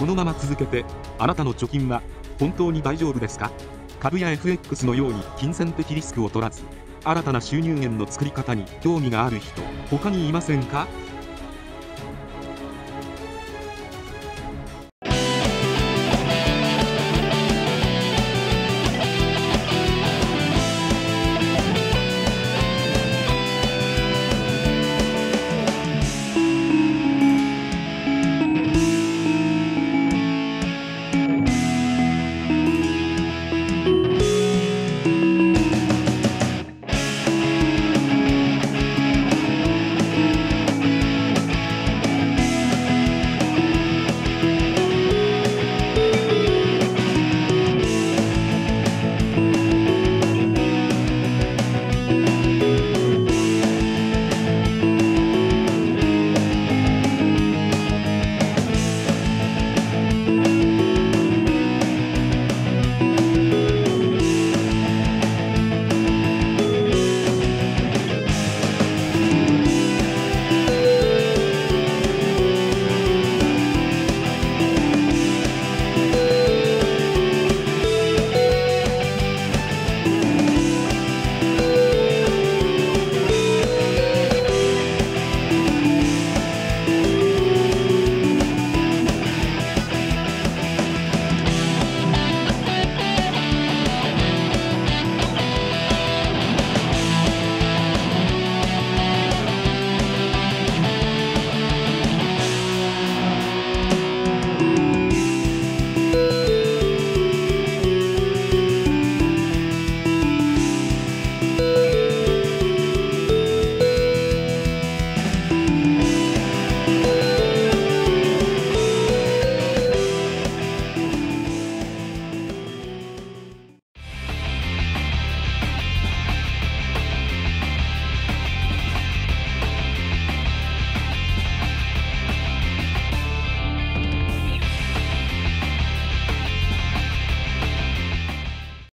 このまま続けてあなたの貯金は本当に大丈夫ですか？株や FX のように金銭的リスクを取らず新たな収入源の作り方に興味がある人他にいませんか？